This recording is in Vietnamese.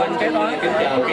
xin kế toán kiểm tra